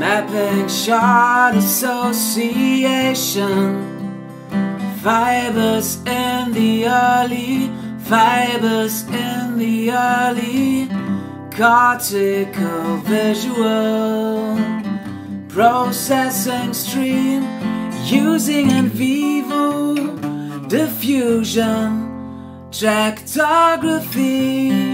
Mapping, short association. Fibers in the early Fibers in the early. Cortical visual. Processing stream Using in vivo. Diffusion Tractography.